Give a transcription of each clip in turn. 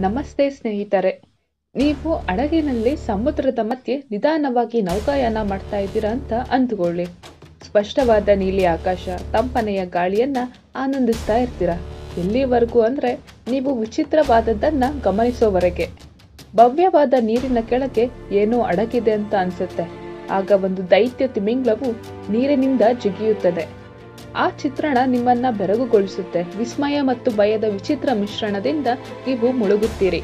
ನಮಸ್ತೆ ಸ್ನೇಹಿತರೆ. ನೀವು ಹಡಗಿನಲ್ಲಿ ಸಮುದ್ರದ ಮಧ್ಯೆ ನಿಧಾನವಾಗಿ ನೌಕಾಯಾನ ಮಾಡ್ತಾ ಇದ್ದೀರಾ ಅಂತ ಅಂದುಕೊಳ್ಳಿ. ಸ್ಪಷ್ಟವಾದ ನೀಲಿ ಆಕಾಶ, ತಂಪನೆಯ ಗಾಳಿಯನ್ನ ಆನಂದಿಸ್ತಾ ಇರ್ತೀರ? ಎಲ್ಲಿವರೆಗೂ ಅಂದ್ರೆ ನೀವು ವಿಚಿತ್ರವಾದದ್ದನ್ನ ಗಮನಿಸೋವರೆಗೆ. ಭವ್ಯವಾದ ನೀರಿನ ಕೆಳಗೆ ಏನೋ ಅಡಗಿದೆ ಅಂತ ಅನ್ಸುತ್ತೆ. ಆಗ ಒಂದು ದೈತ್ಯ ತಿಮಿಂಗ್ಲವು ನೀರಿನಿಂದ ಜಿಗಿಯುತ್ತದೆ. ಆ ಚಿತ್ರಣ ನಿಮ್ಮನ್ನ ಬೆರಗುಗೊಳಿಸುತ್ತೆ. ವಿಸ್ಮಯ ಮತ್ತು ಭಯದ ವಿಚಿತ್ರ ಮಿಶ್ರಣದಿಂದ ನೀವು ಮುಳುಗುತ್ತೀರಿ.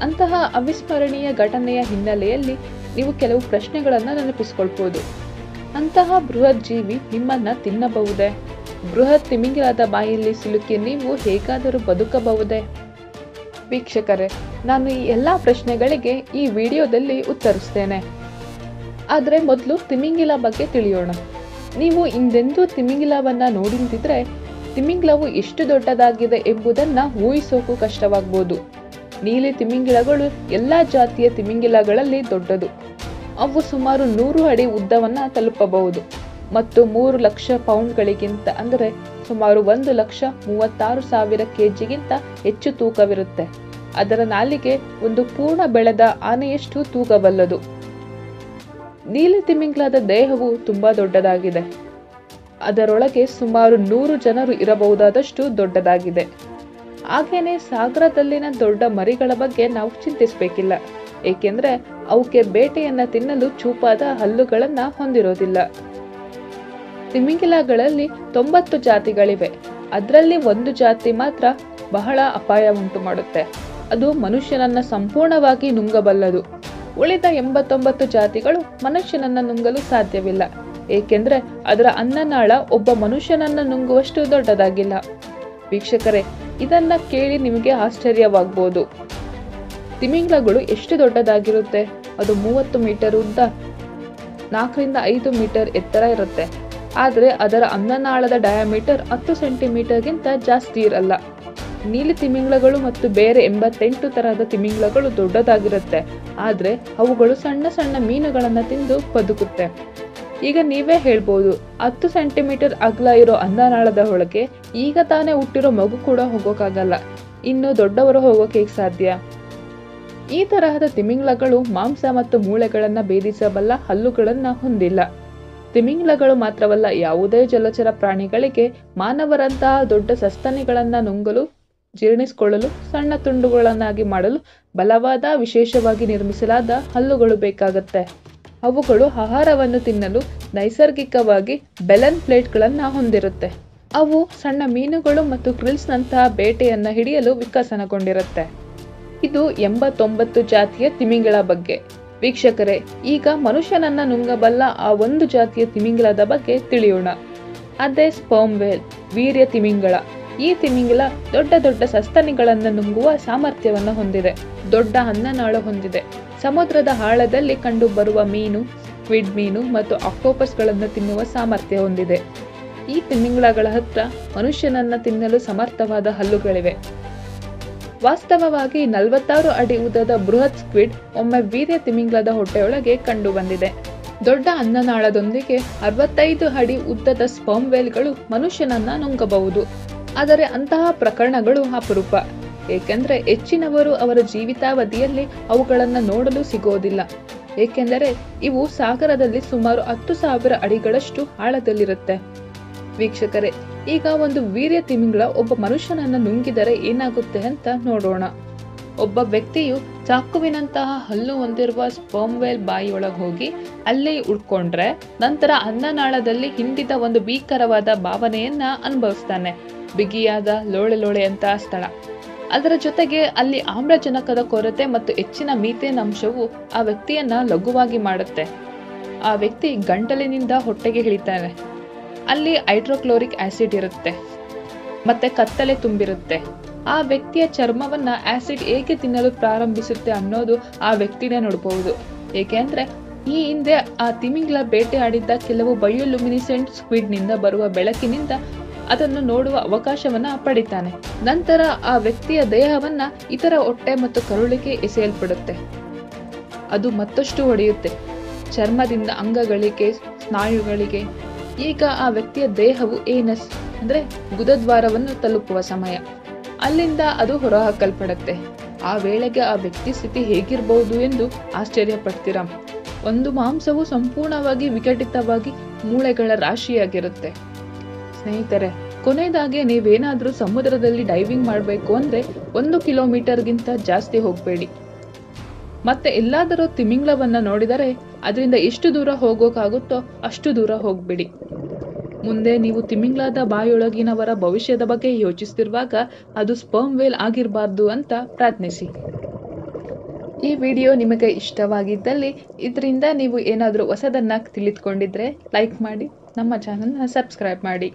ಅಂತಹ ಅವಿಸ್ಮರಣೀಯ ಘಟನೆಯ ಹಿನ್ನೆಲೆಯಲ್ಲಿ ನೀವು ಕೆಲವು ಪ್ರಶ್ನೆಗಳನ್ನು ನೆನಪಿಸಿಕೊಳ್ಬೋದು. ಅಂತಹ ಬೃಹತ್ ಜೀವಿ ನಿಮ್ಮನ್ನ ತಿನ್ನಬಹುದೇ? ಬೃಹತ್ ತಿಮಿಂಗಿಲಾದ ಬಾಯಲ್ಲಿ ಸಿಲುಕಿ ನೀವು ಹೇಗಾದರೂ ಬದುಕಬಹುದೇ? ವೀಕ್ಷಕರೇ, ನಾನು ಈ ಎಲ್ಲ ಪ್ರಶ್ನೆಗಳಿಗೆ ಈ ವಿಡಿಯೋದಲ್ಲಿ ಉತ್ತರಿಸ್ತೇನೆ. ಆದರೆ ಮೊದಲು ತಿಮಿಂಗಿಲ ಬಗ್ಗೆ ತಿಳಿಯೋಣ. ನೀವು ಹಿಂದೆಂದೂ ತಿಮಿಂಗಿಲವನ್ನು ನೋಡಿಲ್ದಿದ್ರೆ ತಿಮಿಂಗಿಲವು ಎಷ್ಟು ದೊಡ್ಡದಾಗಿದೆ ಎಂಬುದನ್ನು ಊಹಿಸೋಕು ಕಷ್ಟವಾಗ್ಬೋದು. ನೀಲಿ ತಿಮಿಂಗಿಲಗಳು ಎಲ್ಲ ಜಾತಿಯ ತಿಮಿಂಗಿಲಗಳಲ್ಲಿ ದೊಡ್ಡದು. ಅವು ಸುಮಾರು ನೂರು ಅಡಿ ಉದ್ದವನ್ನು ತಲುಪಬಹುದು. ಮತ್ತು ಮೂರು ಲಕ್ಷ ಪೌಂಡ್ಗಳಿಗಿಂತ ಅಂದರೆ ಸುಮಾರು ಒಂದು ಲಕ್ಷ ಮೂವತ್ತಾರು ಸಾವಿರ ಕೆಜಿಗಿಂತ ಹೆಚ್ಚು ತೂಕವಿರುತ್ತೆ. ಅದರ ನಾಲಿಗೆ ಒಂದು ಪೂರ್ಣ ಬೆಳೆದ ಆನೆಯಷ್ಟು ತೂಗಬಲ್ಲದು ನೀಲಿ ತಿಮಿಂಗ್ಲದ ದೇಹವು ತುಂಬಾ ದೊಡ್ಡದಾಗಿದೆ. ಅದರೊಳಗೆ ಸುಮಾರು ನೂರು ಜನರು ಇರಬಹುದಾದಷ್ಟು ದೊಡ್ಡದಾಗಿದೆ. ಹಾಗೇನೆ ಸಾಗರದಲ್ಲಿನ ದೊಡ್ಡ ಮರಿಗಳ ಬಗ್ಗೆ ನಾವು ಚಿಂತಿಸಬೇಕಿಲ್ಲ. ಏಕೆಂದರೆ ಅವಕ್ಕೆ ಬೇಟೆಯನ್ನ ತಿನ್ನಲು ಚೂಪಾದ ಹಲ್ಲುಗಳನ್ನ ಹೊಂದಿರೋದಿಲ್ಲ. ತಿಮಿಂಗಿಲಗಳಲ್ಲಿ ತೊಂಬತ್ತು ಜಾತಿಗಳಿವೆ. ಅದರಲ್ಲಿ ಒಂದು ಜಾತಿ ಮಾತ್ರ ಬಹಳ ಅಪಾಯ ಉಂಟು ಮಾಡುತ್ತೆ ಅದು ಮನುಷ್ಯನನ್ನ ಸಂಪೂರ್ಣವಾಗಿ ನುಂಗಬಲ್ಲದು. ಉಳಿದ ಎಂಬತ್ತೊಂಬತ್ತು ಜಾತಿಗಳು ಮನುಷ್ಯನನ್ನ ನುಂಗಲು ಸಾಧ್ಯವಿಲ್ಲ. ಏಕೆಂದ್ರೆ ಅದರ ಅನ್ನನಾಳ ಒಬ್ಬ ಮನುಷ್ಯನನ್ನ ನುಂಗುವಷ್ಟು ದೊಡ್ಡದಾಗಿಲ್ಲ. ವೀಕ್ಷಕರೇ, ಇದನ್ನ ಕೇಳಿ ನಿಮಗೆ ಆಶ್ಚರ್ಯವಾಗ್ಬೋದು. ತಿಮಿಂಗ್ಲಗಳು ಎಷ್ಟು ದೊಡ್ಡದಾಗಿರುತ್ತೆ? ಅದು ಮೂವತ್ತು ಮೀಟರ್ ಉದ್ದ ನಾಲ್ಕರಿಂದ ಐದು ಮೀಟರ್ ಎತ್ತರ ಇರುತ್ತೆ. ಆದರೆ ಅದರ ಅನ್ನನಾಳದ ಡಯಾಮೀಟರ್ ಹತ್ತು ಸೆಂಟಿಮೀಟರ್ಗಿಂತ ಜಾಸ್ತಿ ಇರಲ್ಲ. ನೀಲಿ ತಿಮಿಂಗ್ಲಗಳು ಮತ್ತು ಬೇರೆ ಎಂಬತ್ತೆಂಟು ತರಹದ ತಿಮಿಂಗ್ಲಗಳು ದೊಡ್ಡದಾಗಿರುತ್ತೆ. ಆದರೆ ಅವುಗಳು ಸಣ್ಣ ಸಣ್ಣ ಮೀನುಗಳನ್ನು ತಿಂದು ಬದುಕುತ್ತೆ. ಈಗ ನೀವೇ ಹೇಳ್ಬೋದು, ಹತ್ತು ಸೆಂಟಿಮೀಟರ್ ಅಗಲ ಇರೋ ಅನ್ನನಾಳದ ಒಳಗೆ ಈಗ ತಾನೇ ಹುಟ್ಟಿರೋ ಮಗು ಕೂಡ ಹೋಗೋಕ್ಕಾಗಲ್ಲ ಇನ್ನು ದೊಡ್ಡವರು ಹೋಗೋಕೆ ಹೇಗೆ ಸಾಧ್ಯ? ಈ ತರಹದ ತಿಮಿಂಗ್ಲಗಳು ಮಾಂಸ ಮತ್ತು ಮೂಳೆಗಳನ್ನ ಭೇದಿಸಬಲ್ಲ ಹಲ್ಲುಗಳನ್ನ ಹೊಂದಿಲ್ಲ. ತಿಮಿಂಗ್ಲಗಳು ಮಾತ್ರವಲ್ಲ ಯಾವುದೇ ಜಲಚರ ಪ್ರಾಣಿಗಳಿಗೆ ಮಾನವರಂತಹ ದೊಡ್ಡ ಸಸ್ತನಿಗಳನ್ನು ನುಂಗಲು ಜೀರ್ಣಿಸಿಕೊಳ್ಳಲು, ಸಣ್ಣ ತುಂಡುಗಳನ್ನಾಗಿ ಮಾಡಲು ಬಲವಾದ, ವಿಶೇಷವಾಗಿ ನಿರ್ಮಿಸಲಾದ ಹಲ್ಲುಗಳು ಬೇಕಾಗುತ್ತೆ. ಅವುಗಳು ಆಹಾರವನ್ನು ತಿನ್ನಲು ನೈಸರ್ಗಿಕವಾಗಿ ಬೆಲನ್ ಪ್ಲೇಟ್ಗಳನ್ನು ಹೊಂದಿರುತ್ತೆ. ಅವು ಸಣ್ಣ ಮೀನುಗಳು ಮತ್ತು ಕ್ರಿಲ್ಸ್ನಂತಹ ಬೇಟೆಯನ್ನು ಹಿಡಿಯಲು ವಿಕಸನಗೊಂಡಿರುತ್ತೆ. ಇದು ಎಂಬತ್ತೊಂಬತ್ತು ಜಾತಿಯ ತಿಮಿಂಗಳ ಬಗ್ಗೆ. ವೀಕ್ಷಕರೇ, ಈಗ ಮನುಷ್ಯನನ್ನ ನುಂಗಬಲ್ಲ ಆ ಒಂದು ಜಾತಿಯ ತಿಮಿಂಗಳದ ಬಗ್ಗೆ ತಿಳಿಯೋಣ. ಅದೇ ಸ್ಪರ್ಮ್ ವೇಲ್ ವೀರ್ಯ ತಿಮಿಂಗಳ ಈ ತಿಮಿಂಗಿಲ ದೊಡ್ಡ ದೊಡ್ಡ ಸಸ್ತನಿಗಳನ್ನು ನುಂಗುವ ಸಾಮರ್ಥ್ಯವನ್ನು ಹೊಂದಿದೆ. ದೊಡ್ಡ ಅನ್ನನಾಳ ಹೊಂದಿದೆ. ಸಮುದ್ರದ ಆಳದಲ್ಲಿ ಕಂಡು ಬರುವ ಮೀನು, ಸ್ಕ್ವಿಡ್ ಮೀನು ಮತ್ತು ಆಕ್ಟೋಪಸ್ಗಳನ್ನು ತಿನ್ನುವ ಸಾಮರ್ಥ್ಯ ಹೊಂದಿದೆ. ಈ ತಿಮಿಂಗಿಲಗಳ ಹತ್ರ ಮನುಷ್ಯನನ್ನ ತಿನ್ನಲು ಸಮರ್ಥವಾದ ಹಲ್ಲುಗಳಿವೆ. ವಾಸ್ತವವಾಗಿ ನಲವತ್ತಾರು ಅಡಿ ಉದ್ದದ ಬೃಹತ್ ಸ್ಕ್ವಿಡ್ ಒಮ್ಮೆ ವೀರ್ಯ ತಿಮಿಂಗ್ಲದ ಹೊಟ್ಟೆಯೊಳಗೆ ಕಂಡುಬಂದಿದೆ ದೊಡ್ಡ ಅನ್ನನಾಳದೊಂದಿಗೆ ಅರವತ್ತೈದು ಅಡಿ ಉದ್ದದ ಸ್ಪರ್ಮ್ ವೇಲ್ಗಳು ಮನುಷ್ಯನನ್ನ ನುಂಗಬಹುದು. ಆದರೆ ಅಂತಹ ಪ್ರಕರಣಗಳು ಅಪರೂಪ. ಏಕೆಂದರೆ ಹೆಚ್ಚಿನವರು ಅವರ ಜೀವಿತಾವಧಿಯಲ್ಲಿ ಅವುಗಳನ್ನು ನೋಡಲು ಸಿಗೋದಿಲ್ಲ. ಏಕೆಂದರೆ ಇವು ಸಾಗರದಲ್ಲಿ ಸುಮಾರು ಹತ್ತು ಸಾವಿರ ಅಡಿಗಳಷ್ಟು ಆಳದಲ್ಲಿರುತ್ತೆ. ವೀಕ್ಷಕರೇ, ಈಗ ಒಂದು ವೀರ್ಯ ತಿಮಿಂಗಳ ಒಬ್ಬ ಮನುಷ್ಯನನ್ನು ನುಂಗಿದರೆ ಏನಾಗುತ್ತೆ ಅಂತ ನೋಡೋಣ. ಒಬ್ಬ ವ್ಯಕ್ತಿಯು ಚಾಕುವಿನಂತಹ ಹಲ್ಲು ಹೊಂದಿರುವ ಸ್ಪರ್ಮ್ವೆಲ್ ಬಾಯಿಯೊಳಗೆ ಹೋಗಿ ಅಲ್ಲೇ ಉಳ್ಕೊಂಡ್ರೆ ನಂತರ ಅನ್ನನಾಳದಲ್ಲಿ ಹಿಂಡಿದ ಒಂದು ಭೀಕರವಾದ ಭಾವನೆಯನ್ನ ಅನುಭವಿಸ್ತಾನೆ. ಬಿಗಿಯಾದ ಲೋಳೆ ಅಂತ ಸ್ಥಳ. ಅದರ ಜೊತೆಗೆ ಅಲ್ಲಿ ಆಮ್ಲಜನಕದ ಕೊರತೆ ಮತ್ತು ಹೆಚ್ಚಿನ ಮೀಥೇನ್ ಅಂಶವು ಆ ವ್ಯಕ್ತಿಯನ್ನ ಲಘುವಾಗಿ ಮಾಡುತ್ತೆ. ಆ ವ್ಯಕ್ತಿ ಗಂಟಲಿನಿಂದ ಹೊಟ್ಟೆಗೆ ಇಳಿತಾನೆ. ಅಲ್ಲಿ ಹೈಡ್ರೋಕ್ಲೋರಿಕ್ ಆಸಿಡ್ ಇರುತ್ತೆ. ಮತ್ತೆ ಕತ್ತಲೆ ತುಂಬಿರುತ್ತೆ. ಆ ವ್ಯಕ್ತಿಯ ಚರ್ಮವನ್ನ ಆಸಿಡ್ ಏಕೆ ತಿನ್ನಲು ಪ್ರಾರಂಭಿಸುತ್ತೆ ಅನ್ನೋದು ಆ ವ್ಯಕ್ತಿನೇ ನೋಡಬಹುದು ಏಕೆಂದ್ರೆ ಈ ಹಿಂದೆ ಆ ತಿಮಿಂಗ್ಲ ಬೇಟೆ ಆಡಿದ್ದ ಕೆಲವು ಬಯೋಲುಮಿನಿಸೆಂಟ್ ಸ್ಕ್ವಿಡ್ನಿಂದ ಬರುವ ಬೆಳಕಿನಿಂದ ಅದನ್ನು ನೋಡುವ ಅವಕಾಶವನ್ನ ಪಡಿತಾನೆ. ನಂತರ ಆ ವ್ಯಕ್ತಿಯ ದೇಹವನ್ನ ಇತರ ಹೊಟ್ಟೆ ಮತ್ತು ಕರುಳಿಗೆ ಎಸೆಯಲ್ಪಡುತ್ತೆ. ಅದು ಮತ್ತಷ್ಟು ಹೊಡೆಯುತ್ತೆ ಚರ್ಮದಿಂದ ಅಂಗಗಳಿಗೆ, ಸ್ನಾಯುಗಳಿಗೆ. ಈಗ ಆ ವ್ಯಕ್ತಿಯ ದೇಹವು ಏನಸ್ ಅಂದ್ರೆ ಗುದದ್ವಾರವನ್ನು ತಲುಪುವ ಸಮಯ. ಅಲ್ಲಿಂದ ಅದು ಹೊರಹಾಕಲ್ಪಡುತ್ತೆ. ಆ ವೇಳೆಗೆ ಆ ವ್ಯಕ್ತಿ ಸ್ಥಿತಿ ಹೇಗಿರಬಹುದು ಎಂದು ಆಶ್ಚರ್ಯ ಪಡ್ತೀರಾ ಒಂದು ಮಾಂಸವು ಸಂಪೂರ್ಣವಾಗಿ ವಿಘಟಿತವಾಗಿ ಮೂಳೆಗಳ ರಾಶಿಯಾಗಿರುತ್ತೆ. ಸ್ನೇಹಿತರೆ, ಕೊನೆಯದಾಗಿ ನೀವೇನಾದರೂ ಸಮುದ್ರದಲ್ಲಿ ಡೈವಿಂಗ್ ಮಾಡಬೇಕು ಅಂದರೆ ಒಂದು ಕಿಲೋಮೀಟರ್ಗಿಂತ ಜಾಸ್ತಿ ಹೋಗಬೇಡಿ. ಮತ್ತೆ ಎಲ್ಲಾದರೂ ತಿಮಿಂಗ್ಲವನ್ನು ನೋಡಿದರೆ, ಅದರಿಂದ ಎಷ್ಟು ದೂರ ಹೋಗೋಕ್ಕಾಗುತ್ತೋ ಅಷ್ಟು ದೂರ ಹೋಗ್ಬಿಡಿ. ಮುಂದೆ ನೀವು ತಿಮಿಂಗ್ಲದ ಬಾಯೊಳಗಿನವರ ಭವಿಷ್ಯದ ಬಗ್ಗೆ ಯೋಚಿಸ್ತಿರುವಾಗ ಅದು ಸ್ಪರ್ಮ್ ವೇಲ್ ಆಗಿರಬಾರ್ದು ಅಂತ ಪ್ರಾರ್ಥಿಸಿ. ಈ ವಿಡಿಯೋ ನಿಮಗೆ ಇಷ್ಟವಾಗಿದ್ದಲ್ಲಿ ಇದರಿಂದ ನೀವು ಏನಾದರೂ ಹೊಸದನ್ನ ತಿಳಿದುಕೊಂಡಿದ್ರೆ ಲೈಕ್ ಮಾಡಿ, ನಮ್ಮ ಚಾನಲ್ನ ಸಬ್ಸ್ಕ್ರೈಬ್ ಮಾಡಿ.